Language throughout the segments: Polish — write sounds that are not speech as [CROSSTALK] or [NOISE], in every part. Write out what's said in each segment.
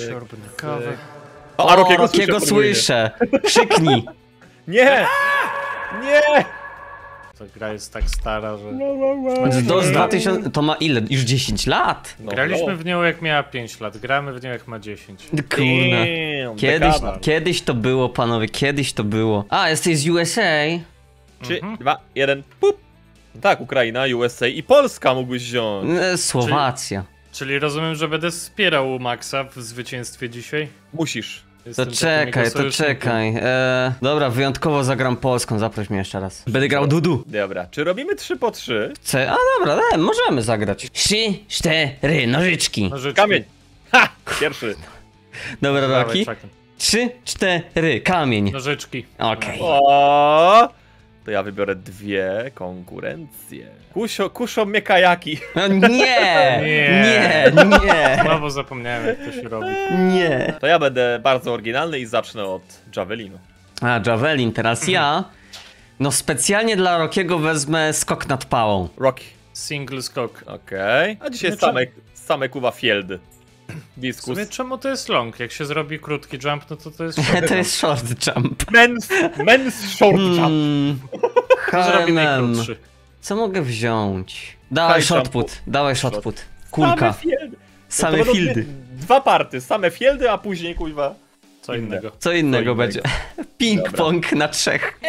Siorby na kawę. O, O, a Rokiego, Rokiego słyszę. Krzyknij. [LAUGHS] Nie! Nie! Ta gra jest tak stara, że... Do z 2000... To ma ile? Już 10 lat? No, Graliśmy no. w nią jak miała 5 lat, gramy w nią jak ma 10. Kurna. Kiedyś, kiedyś to było, panowie, kiedyś to było. A, jesteś z USA? Trzy, Mhm. dwa, jeden, pup. Tak, Ukraina, USA i Polska mógłbyś wziąć. Słowacja. Czyli rozumiem, że będę wspierał Maxa w zwycięstwie dzisiaj? Musisz. To Jestem takim czekaj, to czekaj. E, dobra, wyjątkowo zagram Polską, zaproś mnie jeszcze raz. Będę grał Dudu. Dobra, czy robimy 3 po 3? C A dobra, daj, możemy zagrać. Trzy, cztery, nożyczki. Nożyczki. Kamień! Ha! Pierwszy. Dobra, Roki. czekaj. Trzy, cztery, kamień. Nożyczki. Okej. O! To ja wybiorę dwie konkurencje. Kusio, kuszo mnie kajaki. No nie, [LAUGHS] nie, Nie. nie, Znowu zapomniałem jak to się robi. nie. To ja będę bardzo oryginalny i zacznę od Javelinu. A, Javelin, teraz ja. No specjalnie dla Rokiego wezmę skok nad pałą. Rocky. Single skok. Okej. A dzisiaj No same, same kuwa fieldy. [CLEARS THROAT] W Diskus. sumie czemu to jest long? Jak się zrobi krótki jump, no to to jest [LAUGHS] short to jest short jump. Men's, men's short jump. [LAUGHS] Hmm, To zrobi najkrótszy. Co mogę wziąć? Dawaj High jump. put, dawaj shot put. Same Kulka, fieldy. same fieldy. Dwa party, same fieldy, a później kuźwa. Co Inne. innego. Co innego będzie? [LAUGHS] Ping pong na trzech.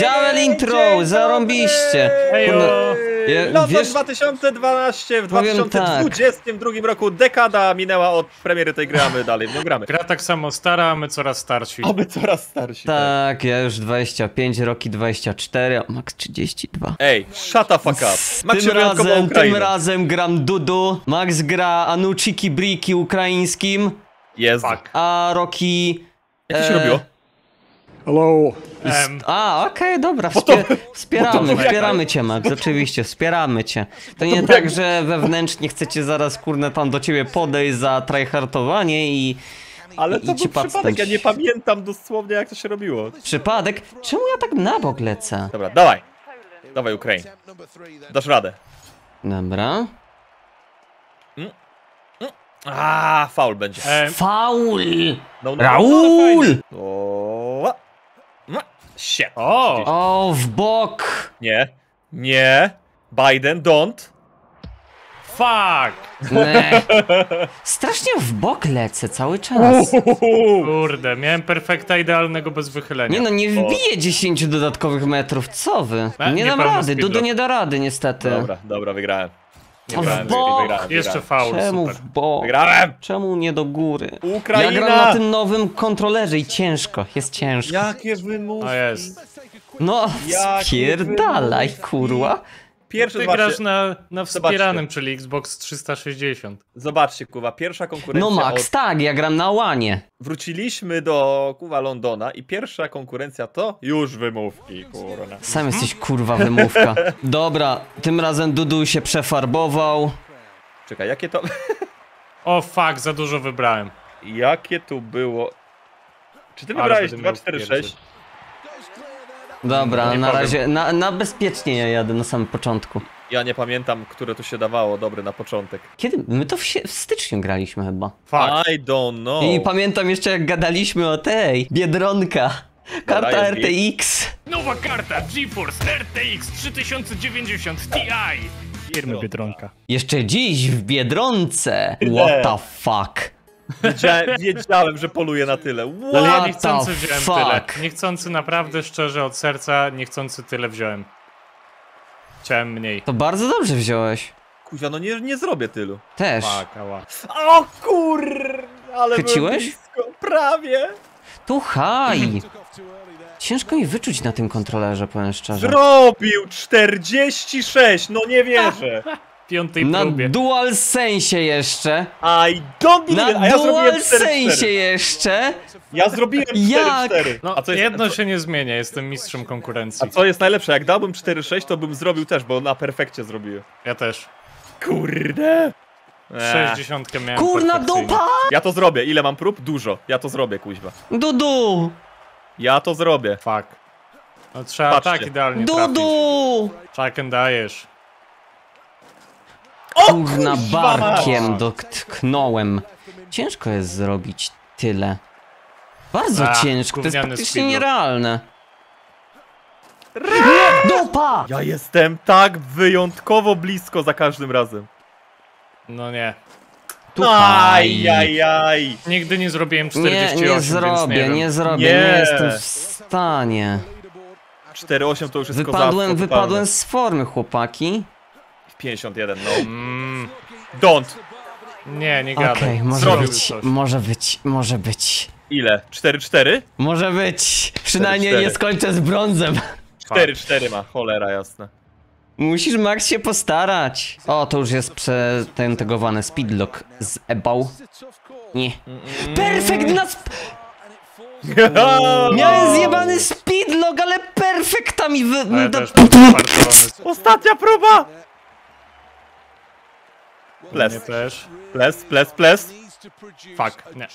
Javelin throw, zarąbiście. Hejo! Je- London wiesz- 2012, w Powiem 2022 roku dekada minęła od premiery tej gry, a my dalej w nią gramy. Gra tak samo stara, a my coraz starsi. Oby coraz starsi. Tak, ja już 25, Roki 24, a Max 32. Ej, shut the fuck up. Max Tym razem, tym razem gram Dudu, Max gra Anuchiki Briki ukraińskim, Jest. A Roki... Jak to się e, robiło? Em, A, okej, dobra, to- wspie wspieramy, wspieramy cię, Max, oczywiście, wspieramy cię. To nie tak, że wewnętrznie chcecie zaraz, kurde, tam do ciebie podejść za tryhartowanie i... Ale to i był przypadek, pacnąć. ja nie pamiętam dosłownie jak to się robiło. Przypadek? Czemu ja tak na bok lecę? Dobra, dawaj. Dawaj Ukraiń. Dasz radę. Dobra. A, faul będzie. Faul! No, no, Raul! No, o, no, shit. o! O, w bok! Nie, nie. Biden, don't. Fuck! Nie. Strasznie w bok lecę cały czas. Kurde, miałem perfekta idealnego bez wychylenia. Nie no, nie wbiję 10 dodatkowych metrów, co wy? Nie nie dam rady. Dudu nie da rady niestety. Dobra, dobra, wygrałem. Wygrałem, w bok! wygrałem, Jeszcze faul, Czemu super. w bok? Wygrałem! Czemu nie do góry? Ukraina! Ja gram na tym nowym kontrolerze i ciężko, jest ciężko. Jakie wymówki. O jest. No, spierdalaj, kurwa. Pierwszy, Ty zobaczcie, grasz na, na wspieranym, Zobaczcie. czyli Xbox 360. zobaczcie, kuwa, pierwsza konkurencja No Max, od... tak, ja gram na łanie. Wróciliśmy do, kuwa, Londona i pierwsza konkurencja to już wymówki, kurwa. Sam jesteś kurwa wymówka. [LAUGHS] Dobra, tym razem Dudu się przefarbował. Czekaj, jakie to... [LAUGHS] O fuck, za dużo wybrałem. jakie tu było... Czy ty wybrałeś będę miał 2, 4, pierwszy. 6? Dobra, Nie na powiem. razie, na, na bezpiecznie ja jadę na samym początku. Ja nie pamiętam, które tu się dawało dobre na początek. Kiedy? My to w, sie- w styczniu graliśmy chyba. Fuck. I don't know. I pamiętam jeszcze jak gadaliśmy o tej, Biedronka. Karta jest RTX. Nowa karta GeForce RTX 3090 Ti. Firmy Biedronka. Jeszcze dziś w Biedronce. What the fuck. Wiedziałem, wiedziałem, że poluje na tyle. Ale ja What niechcący wziąłem fuck? tyle. Niechcący, naprawdę szczerze od serca, niechcący tyle wziąłem. Chciałem mniej. To bardzo dobrze wziąłeś. Kuźwa, no nie, nie zrobię tylu. Też. Fuck, ała. O kur... Ale Chyciłeś? blisko, Prawie. Tu haj. Ciężko mi wyczuć na tym kontrolerze, powiem szczerze. Zrobił 46, no nie wierzę. Piątej Na próbie. dual sensie jeszcze. I don't believe Na. A ja zrobiłem dual 4 sensie jeszcze. Ja zrobiłem 4 Jak? 4 No, a, co jest, jedno co, się nie zmienia, jestem mistrzem konkurencji. a co jest najlepsze? Jak dałbym 4-6, to bym zrobił też, bo na perfekcie zrobiłem. Ja też. Kurde. Eee, 60 miałem Kurna perfekcyjnie. dupa! Ja to zrobię. Ile mam prób? Dużo. Ja to zrobię, kuźwa. Dudu! Ja to zrobię. Fuck. No trzeba Patrzcie. tak idealnie trafić. Dudu! Czaken dajesz. Kurna barkiem dotknąłem. Ciężko jest zrobić tyle. Bardzo A, ciężko, to jest praktycznie speedrun. nierealne. Nie, dupa! Ja jestem tak wyjątkowo blisko za każdym razem. No nie. Aj, aj, aj. Nigdy nie zrobiłem Nie, 48, nie więc zrobię, nie, nie, zrobię, Nie. nie jestem w stanie. 4-8 to już jest Wypadłem, wypadłem z formy, chłopaki. 51, no. Mm, Don't. nie, nie Okej, gadaj. może Zrobił być, coś. może być, może być. Ile? 4-4? Może być. Przynajmniej cztery. nie skończę z brązem. 4-4 ma, cholera jasna. Musisz Max się postarać. O, to już jest przetentegowany speedlock z ebał. Nie. Perfekt na sp [LAUGHS] Miałem zjebany speedlock, ale perfekta mi wy... Ale mi do... Ostatnia próba! Ples. Nie też. Ples, ples, ples. Fuck, nie.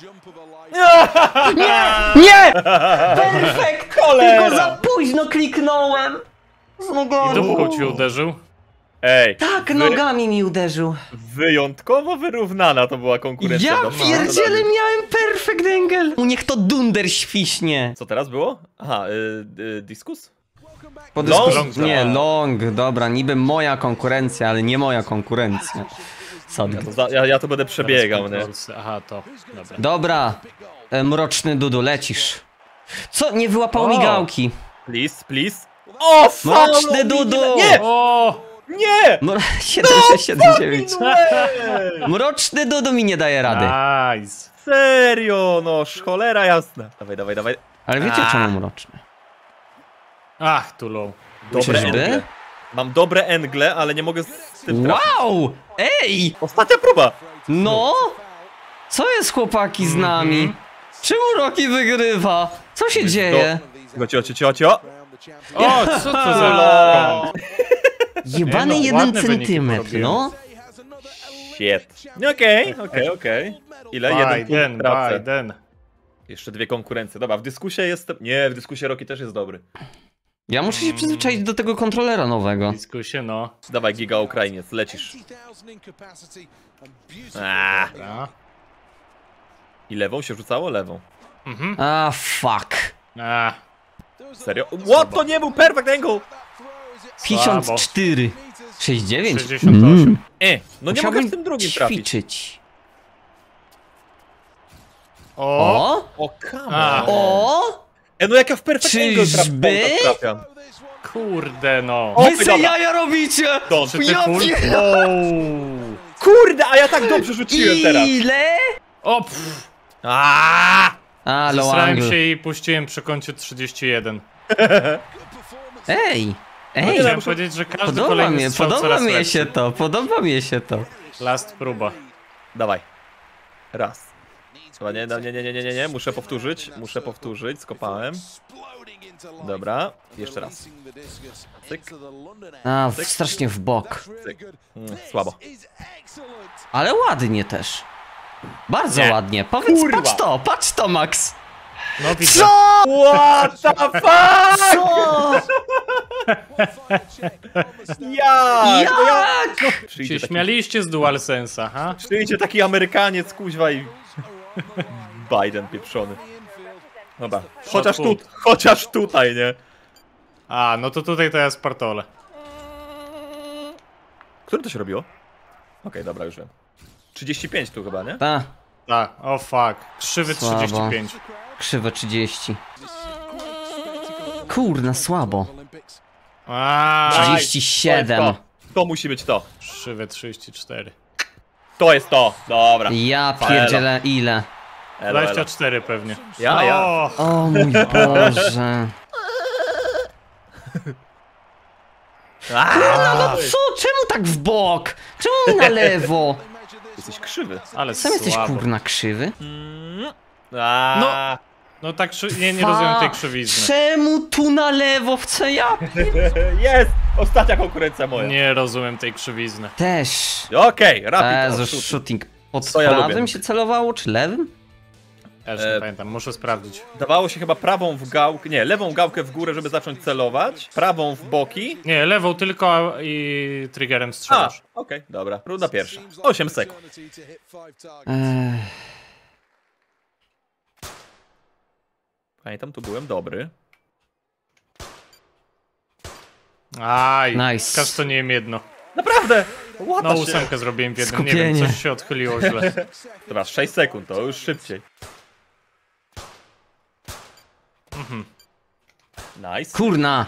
[LAUGHS] Nie! Perfekt! Cholera! Tylko za późno kliknąłem! Z I nogami. dupką ci uderzył. Ej, Tak, wy- nogami mi uderzył. wyjątkowo wyrównana to była konkurencja. Ja no. pierdzielę, miałem perfect angle! U niech to dunder świśnie. Co teraz było? Aha, y, y, diskus? Po Long? Nie, long, dobra, niby moja konkurencja, ale nie moja konkurencja. Ja to, za, ja, ja to będę przebiegał, nie? Aha, to. Dobra. Dobra, e, mroczny Dudu, lecisz. Co? Nie wyłapało O. migałki. Please, please. O, Mroczny Dudu! Nie! O! Nie! Mro... [LAUGHS] 7679. Way! [LAUGHS] Mroczny Dudu mi nie daje rady. Nice. Serio, no, cholera jasna. Dawaj, dawaj, dawaj. Ale wiecie A. czemu mroczny? Ach, tu low. Dobre Czyżby? Mam dobre engle, ale nie mogę z tym trafić. Wow! Ej! Ostatnia próba! No! Co jest chłopaki z nami? Czemu Rocky wygrywa? Co się dzieje? Cicho, cicho, cicho, cicho. O, co to za [LAUGHS] Lol. Jebany no, jeden centymetr, no. Shit. No Okej, okej, okej. Ile? Jeden Biden, tracę. Biden. Jeszcze dwie konkurencje. Dobra, w dyskusie jestem... Nie, w dyskusie Roki też jest dobry. Ja muszę się przyzwyczaić do tego kontrolera nowego. Dyskusie, no. Dawaj, giga Ukrainiec, lecisz. A. I lewą się rzucało? Lewą. Mhm. A, fuck. A, Serio? What? To nie był perfect angle! 54. 69? 68. Mm. E, no nie mogę z tym drugim trafić. ćwiczyć. O! O! O, come on. O! E, no jak ja w perfect angle traf- Czyżby? trafiam. Kurde, no. O, Wy se jaja robicie! Czy ty Ja full? pier- Kurde, a ja tak dobrze rzuciłem teraz. Ile? O, pff. Aaaa! A, low Zesrałem angle. się i puściłem przy kącie 31. [LAUGHS] Ej! Ej! Chciałem powiedzieć, że każdy Podoba kolejny strzał podoba coraz mi lepszy. się to, podoba mi się to. Last próba. Dawaj. Raz. Chyba nie, nie, nie, nie, nie, nie, nie, muszę powtórzyć, muszę powtórzyć, skopałem. Dobra, jeszcze raz. Cyk, A, w, strasznie w bok. cyk. Mm, słabo. Ale ładnie też. Bardzo Nie. ładnie. Powiedz, Kurwa. patrz to, patrz to, Max. No widzę. Co? What the fuck? Co? Jak? No ja... Jak? Przyjdzie Się taki, śmialiście z DualSense'a, ha? przyjdzie taki Amerykaniec, kuźwa i... Biden pieprzony. Dobra, chociaż tu, chociaż tutaj, nie? A, no to tutaj to ja Spartole. Którym to się robiło? Okej, dobra, już wiem. 35 tu chyba, nie? Ta, Tak, o fuck. Krzywy Słabo. 35. krzywe 30. Kurna, słabo. A, Nice. 37. To, jest to. to musi być to. krzywe 34. To jest to. Dobra. Ja pierdzielę ile. Elo, elo. 24 pewnie. Ja, ja. O, O mój Boże. Kurna, no co? Czemu tak w bok? Czemu na lewo? Jesteś krzywy. ale Sam jesteś słabo. kurna krzywy? A, No tak, krzy... nie, nie rozumiem tej krzywizny. Czemu tu na lewo chcę ja? [LAUGHS] Jest! Ostatnia konkurencja moja. Nie rozumiem tej krzywizny. Też. Okej, okay, rapid. Jezu, shooting. Pod Co ja prawym się celowało, czy lewym? Też nie e, pamiętam, muszę sprawdzić. Dawało się chyba prawą w gałkę, nie, lewą gałkę w górę, żeby zacząć celować, prawą w boki. Nie, lewą tylko i triggerem strzelasz. A, okej, okay, dobra. Runda pierwsza. 8 sekund. Pamiętam, tu byłem dobry. Aj, Nice. kasztoniłem jedno. Naprawdę! Łata No się. ósemkę zrobiłem w jednym, nie wiem, Skupienie. coś się odchyliło źle. [LAUGHS] Dobra, 6 sekund, to już szybciej. Mhm. Nice. Kurna.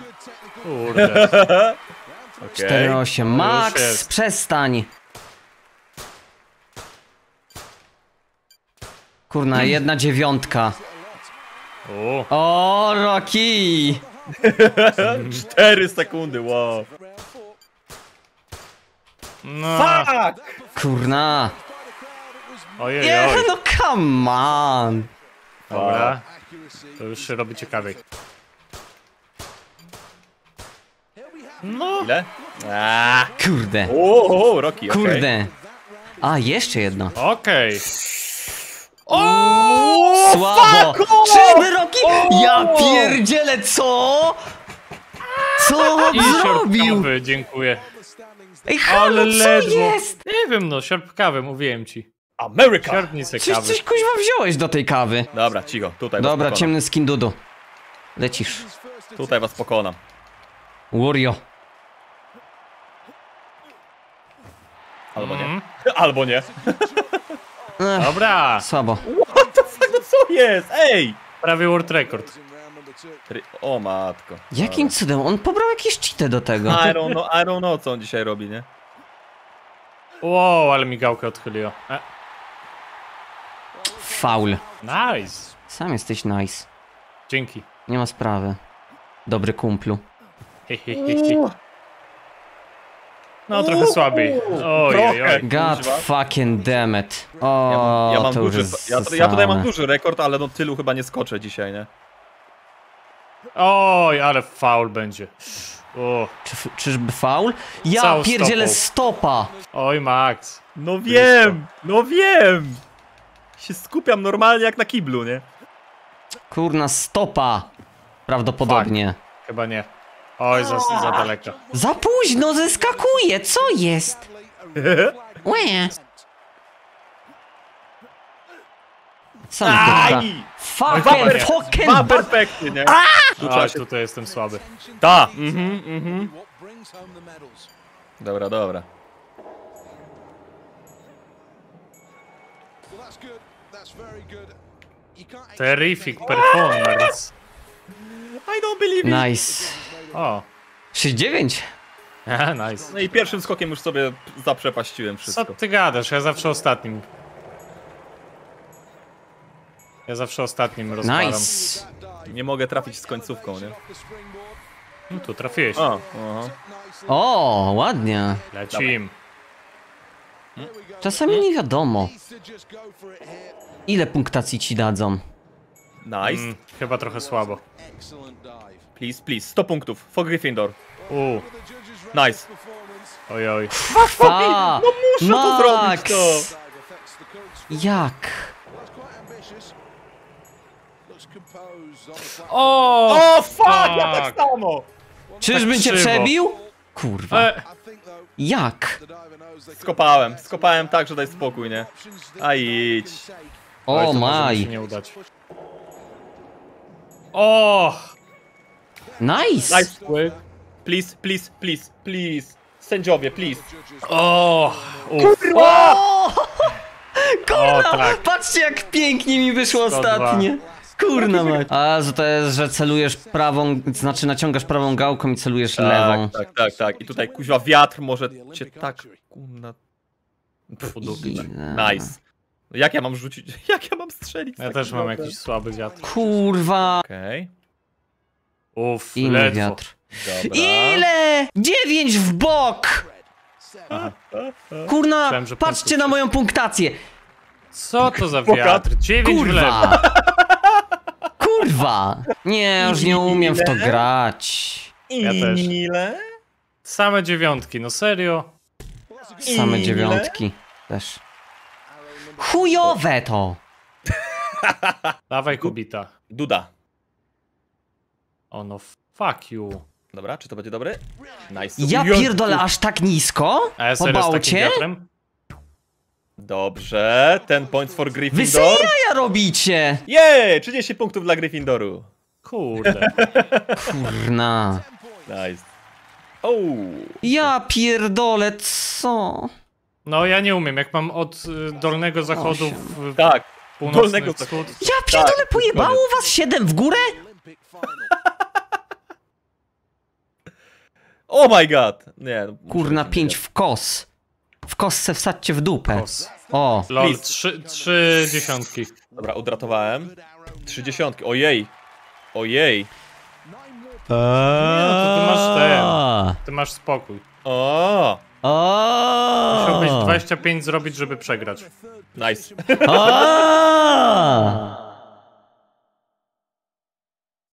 Kurde. [LAUGHS] Okej. 4-8. No już Max, przestań. Kurna, jedna dziewiątka. O, O, Rocky! [LAUGHS] 4 sekundy, wow. no. Fuck! Kurna. Ojej, Nie, oj. no come on. Dobra. To już się robi ciekawiej. No. Ile? Aaa. Kurde. O, o, Rocky. Kurde. A, jeszcze jedno. Okej. Słabo. Czym Rocky? Ja pierdzielę, co? Co on I zrobił? dziękuję. Ej, Ale halo, co ledwo. jest? Nie wiem, no, sierpkawy, mówiłem ci. America! Sierpnij se Coś, kawy. coś kuźwa wziąłeś do tej kawy. Dobra, cicho, tutaj Dobra, was pokonam. ciemny skin Dudu. Lecisz. Tutaj was pokonam. Wario. Albo nie. Mhm. [LAUGHS] Albo nie. Ech, Dobra, słabo. What the fuck, no co jest? Ej! prawie world record. Ry- O matko. Jakim cudem? On pobrał jakieś cheaty do tego. I don't know, I don't know co on dzisiaj robi, nie? Wow, ale migałkę odchyliło. E, Faul. nice. Sam jesteś nice. Dzięki. Nie ma sprawy. Dobry kumplu. He, he, he, he. No, trochę słabiej. Oj, oj, oj. God fucking damn it. O, Ja mam, ja mam to duży, ja, ja tutaj mam duży rekord, ale no tylu chyba nie skoczę dzisiaj, nie? Oj, ale faul będzie. O, Czy, czyżby faul? Ja Całą pierdzielę stopą. stopa. oj, Max. No wiem, no wiem! Się skupiam normalnie jak na kiblu, nie? Kurna, stopa. Prawdopodobnie. Chyba nie. Oj, za, za daleko. Za późno zeskakuje, co jest? [LAUGHS] Łe. Sam! Fucking fucking Dwa perfekty, nie? Tu trzeba Oj, się... tutaj jestem słaby. Ta! Mhm, mhm. Dobra, dobra. Terrific performance. I don't believe it! Nice. O, 6-9. a, nice. No i pierwszym skokiem już sobie zaprzepaściłem Co wszystko. ty gadasz? Ja zawsze ostatnim. Ja zawsze ostatnim rozwalam. Nice. Nie mogę trafić z końcówką, nie? No tu trafiłeś. Aha. O, ładnie. Lecim. Czasami nie wiadomo, ile punktacji ci dadzą. Nice. Mm, chyba trochę słabo. Please, please. 100 punktów. For Gryffindor. U, Nice. oj, oj. Fa! No muszę to zrobić, Max! to! Jak? O! O, fuck! Ja tak samo! Czyżbym cię krzywo. przebił? Kurwa. E, Jak? Skopałem. Skopałem tak, że daj spokój, nie? A idź. O maj. O! Nice. Nice. Please, please, please, please. Sędziowie, please. O! Uf. O! [LAUGHS] O, Kurna! tak. Patrzcie jak pięknie mi wyszło 102. ostatnie. Kurna mać. A, że to jest, że celujesz prawą, znaczy naciągasz prawą gałką i celujesz lewą. Tak, tak, tak, tak. I tutaj kuźwa wiatr może cię tak... Ile? Nice. No Jak ja mam rzucić? [LAUGHS] Jak ja mam strzelić? Ja też mam jakiś słaby wiatr. Kurwa. Okej. Uff, Inny ledwo. wiatr. Dobra. Ile? Dziewięć w bok! Kurna, Myślałem, że patrzcie na moją punktację. Co to za wiatr? 9 w lewo. Kurwa. Kurwa. Nie, już nie umiem w to grać. Ja też. Ile? Same dziewiątki, no serio? Same Ile? dziewiątki. Też. Chujowe to. Dawaj kubita. Duda. O no, fuck you. Dobra, czy to będzie dobry? Nice. Ja pierdolę aż tak nisko? A ja Po serio z takim bałcie? wiatrem? Dobrze, ten points for Wy se Gryffindor. jaja robicie! Jej, 30 punktów dla Gryffindoru. Kurde. [LAUGHS] Kurna. Nice. O, Ja pierdolę, co? No ja nie umiem, jak mam od y, dolnego zachodu w tak. północny dolnego wschód. Ja pierdolę, Tak, pojebało was 7 w górę? [LAUGHS] Oh my god. Nie, no, Kurna, 5 w kos. W kosce wsadźcie w dupę. Kos. O, Lol, trzy, trzy dziesiątki. Dobra, udratowałem. Trzy dziesiątki. Ojej. Ojej. Nie, no to ty masz ten. Ty masz spokój. O, Musiałbyś O! 25 zrobić, żeby przegrać. nice. O! [LAUGHS]